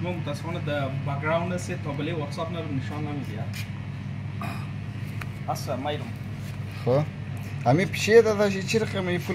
شما متاسفانه در بکگراوند سه تابله واتساپ نرو نشان نمی‌دید هست میرم خب. همین پیشه داداشی چی رقم پول